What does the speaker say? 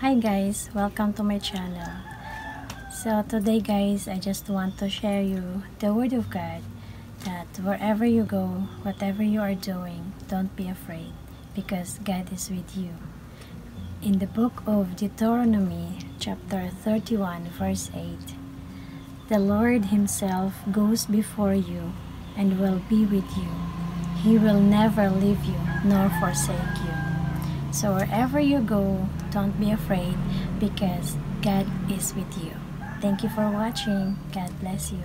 Hi guys, welcome to my channel. So today guys, I just want to share you the word of God that wherever you go, whatever you are doing, don't be afraid because God is with you. In the book of Deuteronomy chapter 31 verse 8, the Lord himself goes before you and will be with you. He will never leave you nor forsake. So wherever you go, don't be afraid because God is with you. Thank you for watching. God bless you.